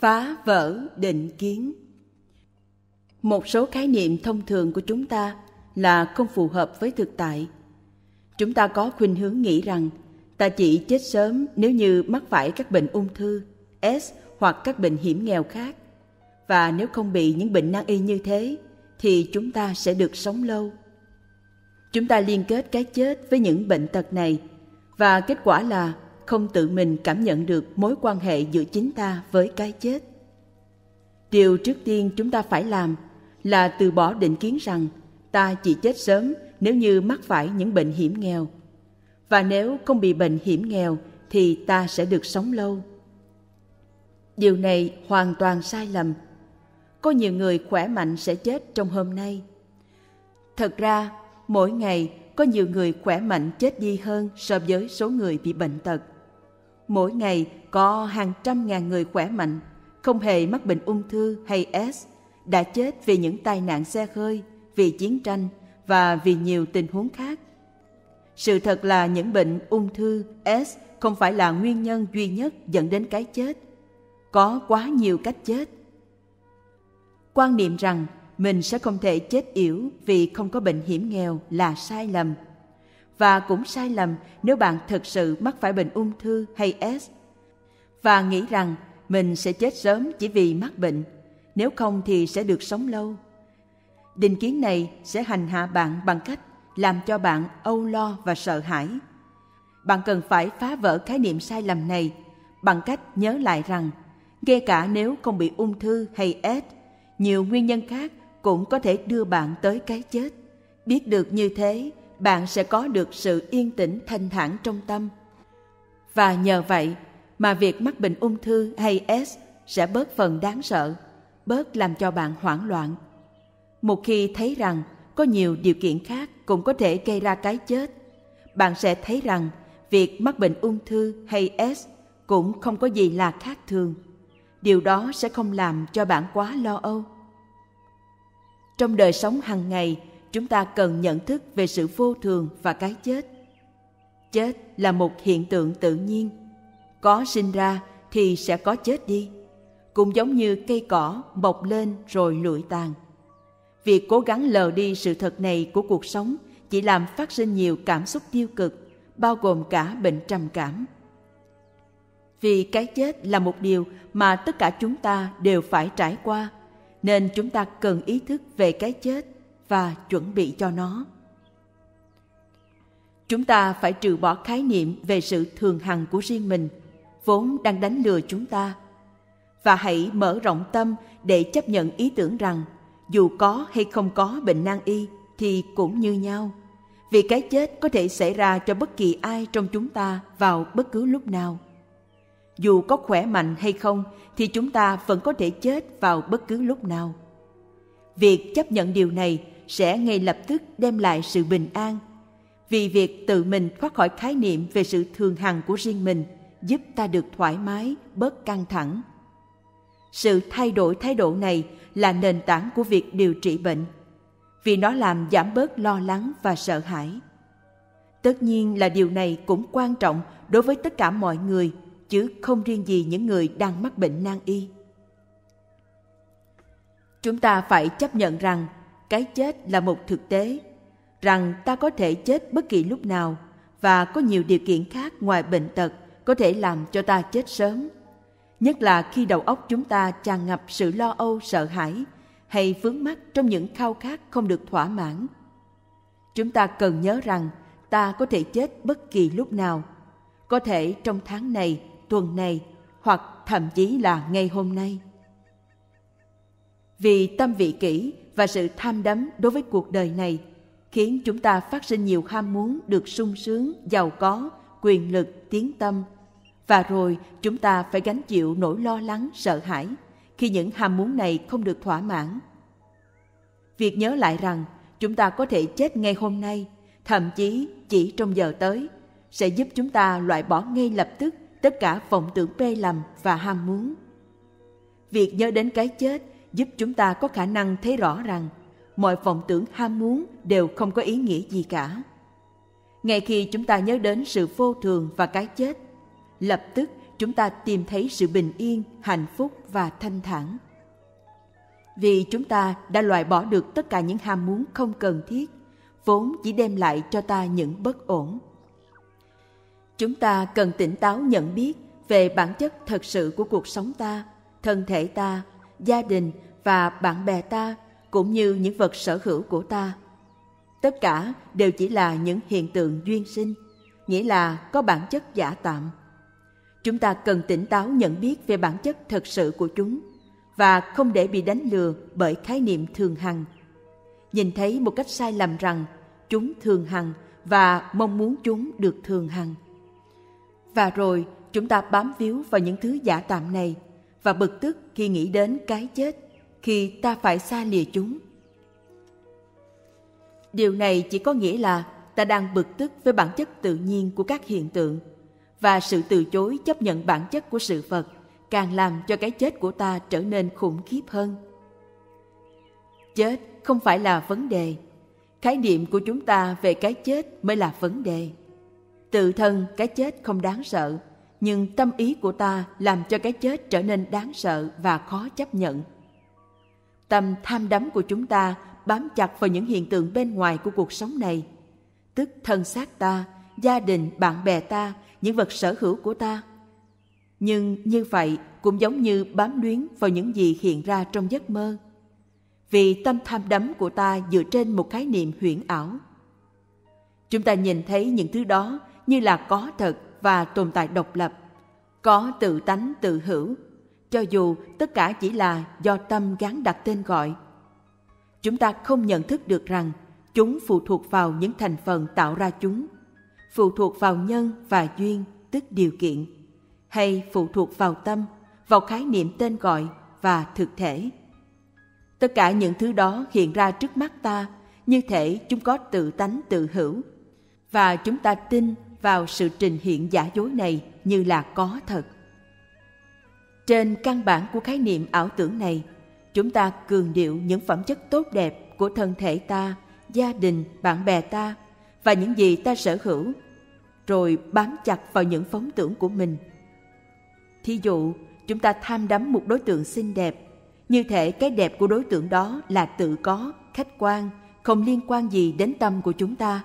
Phá vỡ định kiến Một số khái niệm thông thường của chúng ta là không phù hợp với thực tại. Chúng ta có khuynh hướng nghĩ rằng ta chỉ chết sớm nếu như mắc phải các bệnh ung thư, S hoặc các bệnh hiểm nghèo khác. Và nếu không bị những bệnh nan y như thế, thì chúng ta sẽ được sống lâu. Chúng ta liên kết cái chết với những bệnh tật này và kết quả là không tự mình cảm nhận được mối quan hệ giữa chính ta với cái chết. Điều trước tiên chúng ta phải làm là từ bỏ định kiến rằng ta chỉ chết sớm nếu như mắc phải những bệnh hiểm nghèo. Và nếu không bị bệnh hiểm nghèo thì ta sẽ được sống lâu. Điều này hoàn toàn sai lầm. Có nhiều người khỏe mạnh sẽ chết trong hôm nay. Thật ra, mỗi ngày có nhiều người khỏe mạnh chết đi hơn so với số người bị bệnh tật. Mỗi ngày có hàng trăm ngàn người khỏe mạnh, không hề mắc bệnh ung thư hay S, đã chết vì những tai nạn xe hơi, vì chiến tranh và vì nhiều tình huống khác. Sự thật là những bệnh ung thư S không phải là nguyên nhân duy nhất dẫn đến cái chết. Có quá nhiều cách chết. Quan niệm rằng mình sẽ không thể chết yểu vì không có bệnh hiểm nghèo là sai lầm. Và cũng sai lầm nếu bạn thực sự mắc phải bệnh ung thư hay S và nghĩ rằng mình sẽ chết sớm chỉ vì mắc bệnh, nếu không thì sẽ được sống lâu. Định kiến này sẽ hành hạ bạn bằng cách làm cho bạn âu lo và sợ hãi. Bạn cần phải phá vỡ khái niệm sai lầm này bằng cách nhớ lại rằng ngay cả nếu không bị ung thư hay S, nhiều nguyên nhân khác cũng có thể đưa bạn tới cái chết. Biết được như thế, bạn sẽ có được sự yên tĩnh thanh thản trong tâm. Và nhờ vậy mà việc mắc bệnh ung thư hay S sẽ bớt phần đáng sợ, bớt làm cho bạn hoảng loạn. Một khi thấy rằng có nhiều điều kiện khác cũng có thể gây ra cái chết, bạn sẽ thấy rằng việc mắc bệnh ung thư hay S cũng không có gì là khác thường. Điều đó sẽ không làm cho bạn quá lo âu trong đời sống hàng ngày chúng ta cần nhận thức về sự vô thường và cái chết. Chết là một hiện tượng tự nhiên. Có sinh ra thì sẽ có chết đi. Cũng giống như cây cỏ mọc lên rồi lụi tàn. Việc cố gắng lờ đi sự thật này của cuộc sống chỉ làm phát sinh nhiều cảm xúc tiêu cực, bao gồm cả bệnh trầm cảm. Vì cái chết là một điều mà tất cả chúng ta đều phải trải qua, nên chúng ta cần ý thức về cái chết và chuẩn bị cho nó. Chúng ta phải trừ bỏ khái niệm về sự thường hằng của riêng mình, vốn đang đánh lừa chúng ta. Và hãy mở rộng tâm để chấp nhận ý tưởng rằng, dù có hay không có bệnh nan y thì cũng như nhau, vì cái chết có thể xảy ra cho bất kỳ ai trong chúng ta vào bất cứ lúc nào. Dù có khỏe mạnh hay không thì chúng ta vẫn có thể chết vào bất cứ lúc nào. Việc chấp nhận điều này sẽ ngay lập tức đem lại sự bình an. Vì việc tự mình thoát khỏi khái niệm về sự thường hằng của riêng mình giúp ta được thoải mái, bớt căng thẳng. Sự thay đổi thái độ này là nền tảng của việc điều trị bệnh, vì nó làm giảm bớt lo lắng và sợ hãi. Tất nhiên là điều này cũng quan trọng đối với tất cả mọi người, chứ không riêng gì những người đang mắc bệnh nan y. Chúng ta phải chấp nhận rằng cái chết là một thực tế, rằng ta có thể chết bất kỳ lúc nào và có nhiều điều kiện khác ngoài bệnh tật có thể làm cho ta chết sớm. Nhất là khi đầu óc chúng ta tràn ngập sự lo âu sợ hãi hay vướng mắc trong những khao khát không được thỏa mãn. Chúng ta cần nhớ rằng ta có thể chết bất kỳ lúc nào, có thể trong tháng này tuần này hoặc thậm chí là ngay hôm nay. Vì tâm vị kỷ và sự tham đắm đối với cuộc đời này khiến chúng ta phát sinh nhiều ham muốn được sung sướng, giàu có, quyền lực, tiếng tâm và rồi chúng ta phải gánh chịu nỗi lo lắng, sợ hãi khi những ham muốn này không được thỏa mãn. Việc nhớ lại rằng chúng ta có thể chết ngay hôm nay, thậm chí chỉ trong giờ tới, sẽ giúp chúng ta loại bỏ ngay lập tức tất cả vọng tưởng mê lầm và ham muốn. Việc nhớ đến cái chết giúp chúng ta có khả năng thấy rõ rằng mọi vọng tưởng ham muốn đều không có ý nghĩa gì cả. Ngay khi chúng ta nhớ đến sự vô thường và cái chết, lập tức chúng ta tìm thấy sự bình yên, hạnh phúc và thanh thản. Vì chúng ta đã loại bỏ được tất cả những ham muốn không cần thiết, vốn chỉ đem lại cho ta những bất ổn. Chúng ta cần tỉnh táo nhận biết về bản chất thật sự của cuộc sống ta, thân thể ta, gia đình và bạn bè ta cũng như những vật sở hữu của ta. Tất cả đều chỉ là những hiện tượng duyên sinh, nghĩa là có bản chất giả tạm. Chúng ta cần tỉnh táo nhận biết về bản chất thật sự của chúng và không để bị đánh lừa bởi khái niệm thường hằng. Nhìn thấy một cách sai lầm rằng chúng thường hằng và mong muốn chúng được thường hằng. Và rồi chúng ta bám víu vào những thứ giả tạm này và bực tức khi nghĩ đến cái chết, khi ta phải xa lìa chúng. Điều này chỉ có nghĩa là ta đang bực tức với bản chất tự nhiên của các hiện tượng và sự từ chối chấp nhận bản chất của sự vật càng làm cho cái chết của ta trở nên khủng khiếp hơn. Chết không phải là vấn đề, khái niệm của chúng ta về cái chết mới là vấn đề. Tự thân cái chết không đáng sợ, nhưng tâm ý của ta làm cho cái chết trở nên đáng sợ và khó chấp nhận. Tâm tham đắm của chúng ta bám chặt vào những hiện tượng bên ngoài của cuộc sống này, tức thân xác ta, gia đình, bạn bè ta, những vật sở hữu của ta. Nhưng như vậy cũng giống như bám luyến vào những gì hiện ra trong giấc mơ. Vì tâm tham đắm của ta dựa trên một khái niệm huyễn ảo. Chúng ta nhìn thấy những thứ đó như là có thật và tồn tại độc lập, có tự tánh tự hữu, cho dù tất cả chỉ là do tâm gắn đặt tên gọi. Chúng ta không nhận thức được rằng chúng phụ thuộc vào những thành phần tạo ra chúng, phụ thuộc vào nhân và duyên, tức điều kiện, hay phụ thuộc vào tâm, vào khái niệm tên gọi và thực thể. Tất cả những thứ đó hiện ra trước mắt ta như thể chúng có tự tánh tự hữu và chúng ta tin vào sự trình hiện giả dối này như là có thật. Trên căn bản của khái niệm ảo tưởng này, chúng ta cường điệu những phẩm chất tốt đẹp của thân thể ta, gia đình, bạn bè ta và những gì ta sở hữu, rồi bám chặt vào những phóng tưởng của mình. Thí dụ, chúng ta tham đắm một đối tượng xinh đẹp, như thể cái đẹp của đối tượng đó là tự có, khách quan, không liên quan gì đến tâm của chúng ta.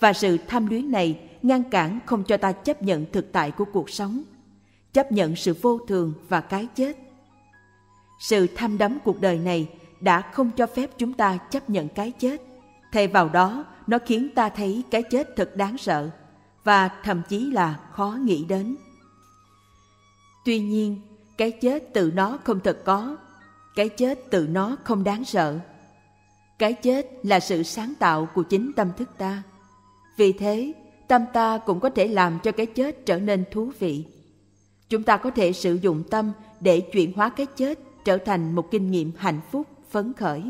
Và sự tham luyến này ngăn cản không cho ta chấp nhận thực tại của cuộc sống, chấp nhận sự vô thường và cái chết. Sự tham đắm cuộc đời này đã không cho phép chúng ta chấp nhận cái chết. Thay vào đó, nó khiến ta thấy cái chết thật đáng sợ và thậm chí là khó nghĩ đến. Tuy nhiên, cái chết tự nó không thật có, cái chết tự nó không đáng sợ. Cái chết là sự sáng tạo của chính tâm thức ta. Vì thế, tâm ta cũng có thể làm cho cái chết trở nên thú vị. Chúng ta có thể sử dụng tâm để chuyển hóa cái chết trở thành một kinh nghiệm hạnh phúc, phấn khởi.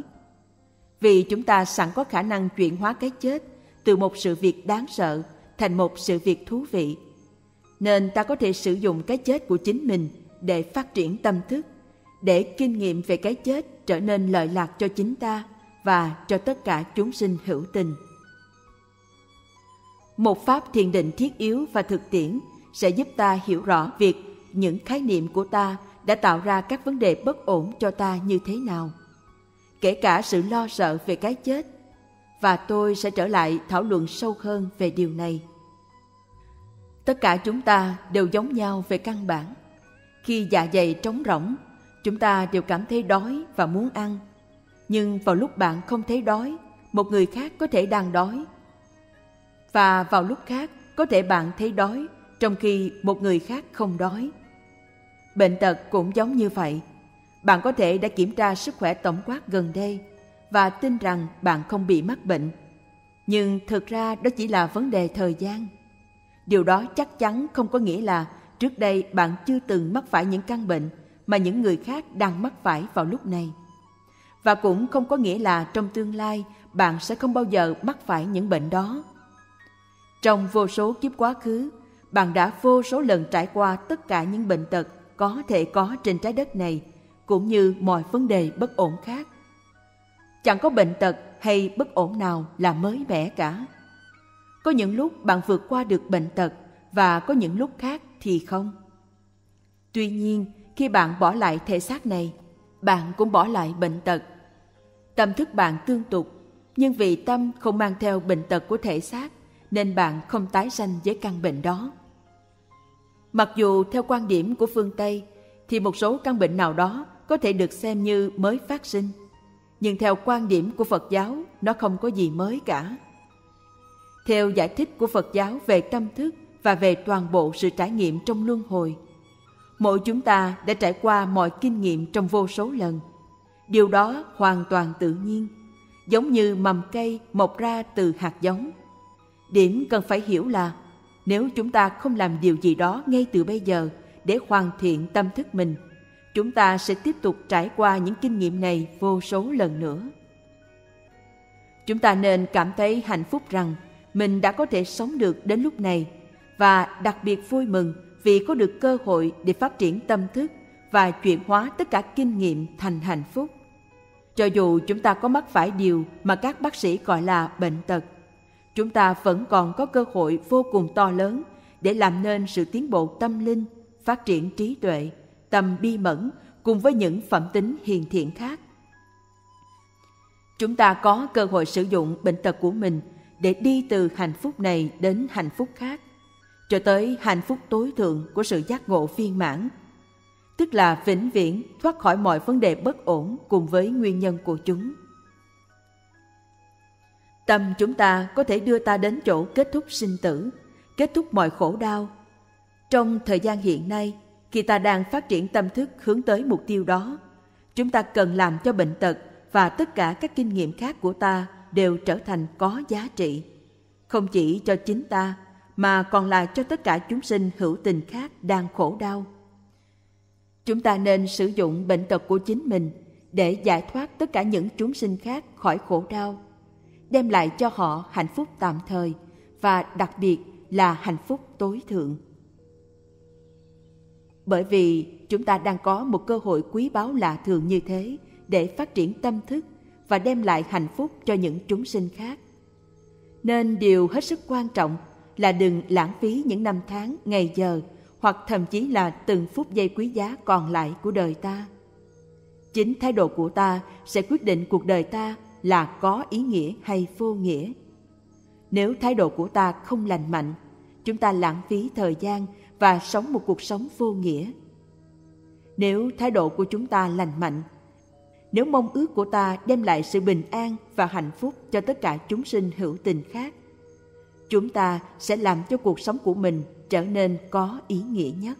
Vì chúng ta sẵn có khả năng chuyển hóa cái chết từ một sự việc đáng sợ thành một sự việc thú vị. Nên ta có thể sử dụng cái chết của chính mình để phát triển tâm thức, để kinh nghiệm về cái chết trở nên lợi lạc cho chính ta và cho tất cả chúng sinh hữu tình. Một pháp thiền định thiết yếu và thực tiễn sẽ giúp ta hiểu rõ việc những khái niệm của ta đã tạo ra các vấn đề bất ổn cho ta như thế nào. Kể cả sự lo sợ về cái chết. Và tôi sẽ trở lại thảo luận sâu hơn về điều này. Tất cả chúng ta đều giống nhau về căn bản. Khi dạ dày trống rỗng, chúng ta đều cảm thấy đói và muốn ăn. Nhưng vào lúc bạn không thấy đói, một người khác có thể đang đói và vào lúc khác, có thể bạn thấy đói, trong khi một người khác không đói. Bệnh tật cũng giống như vậy. Bạn có thể đã kiểm tra sức khỏe tổng quát gần đây và tin rằng bạn không bị mắc bệnh. Nhưng thực ra đó chỉ là vấn đề thời gian. Điều đó chắc chắn không có nghĩa là trước đây bạn chưa từng mắc phải những căn bệnh mà những người khác đang mắc phải vào lúc này. Và cũng không có nghĩa là trong tương lai bạn sẽ không bao giờ mắc phải những bệnh đó. Trong vô số kiếp quá khứ, bạn đã vô số lần trải qua tất cả những bệnh tật có thể có trên trái đất này, cũng như mọi vấn đề bất ổn khác. Chẳng có bệnh tật hay bất ổn nào là mới mẻ cả. Có những lúc bạn vượt qua được bệnh tật và có những lúc khác thì không. Tuy nhiên, khi bạn bỏ lại thể xác này, bạn cũng bỏ lại bệnh tật. Tâm thức bạn tương tục, nhưng vì tâm không mang theo bệnh tật của thể xác, nên bạn không tái sanh với căn bệnh đó. Mặc dù theo quan điểm của phương Tây, thì một số căn bệnh nào đó có thể được xem như mới phát sinh, nhưng theo quan điểm của Phật giáo, nó không có gì mới cả. Theo giải thích của Phật giáo về tâm thức và về toàn bộ sự trải nghiệm trong luân hồi, mỗi chúng ta đã trải qua mọi kinh nghiệm trong vô số lần. Điều đó hoàn toàn tự nhiên, giống như mầm cây mọc ra từ hạt giống. Điểm cần phải hiểu là nếu chúng ta không làm điều gì đó ngay từ bây giờ để hoàn thiện tâm thức mình, chúng ta sẽ tiếp tục trải qua những kinh nghiệm này vô số lần nữa. Chúng ta nên cảm thấy hạnh phúc rằng mình đã có thể sống được đến lúc này và đặc biệt vui mừng vì có được cơ hội để phát triển tâm thức và chuyển hóa tất cả kinh nghiệm thành hạnh phúc. Cho dù chúng ta có mắc phải điều mà các bác sĩ gọi là bệnh tật, chúng ta vẫn còn có cơ hội vô cùng to lớn để làm nên sự tiến bộ tâm linh, phát triển trí tuệ, tâm bi mẫn cùng với những phẩm tính hiền thiện khác. Chúng ta có cơ hội sử dụng bệnh tật của mình để đi từ hạnh phúc này đến hạnh phúc khác, cho tới hạnh phúc tối thượng của sự giác ngộ viên mãn, tức là vĩnh viễn thoát khỏi mọi vấn đề bất ổn cùng với nguyên nhân của chúng. Tâm chúng ta có thể đưa ta đến chỗ kết thúc sinh tử, kết thúc mọi khổ đau. Trong thời gian hiện nay, khi ta đang phát triển tâm thức hướng tới mục tiêu đó, chúng ta cần làm cho bệnh tật và tất cả các kinh nghiệm khác của ta đều trở thành có giá trị. Không chỉ cho chính ta, mà còn là cho tất cả chúng sinh hữu tình khác đang khổ đau. Chúng ta nên sử dụng bệnh tật của chính mình để giải thoát tất cả những chúng sinh khác khỏi khổ đau đem lại cho họ hạnh phúc tạm thời và đặc biệt là hạnh phúc tối thượng. Bởi vì chúng ta đang có một cơ hội quý báu lạ thường như thế để phát triển tâm thức và đem lại hạnh phúc cho những chúng sinh khác. Nên điều hết sức quan trọng là đừng lãng phí những năm tháng, ngày giờ hoặc thậm chí là từng phút giây quý giá còn lại của đời ta. Chính thái độ của ta sẽ quyết định cuộc đời ta là có ý nghĩa hay vô nghĩa. Nếu thái độ của ta không lành mạnh, chúng ta lãng phí thời gian và sống một cuộc sống vô nghĩa. Nếu thái độ của chúng ta lành mạnh, nếu mong ước của ta đem lại sự bình an và hạnh phúc cho tất cả chúng sinh hữu tình khác, chúng ta sẽ làm cho cuộc sống của mình trở nên có ý nghĩa nhất.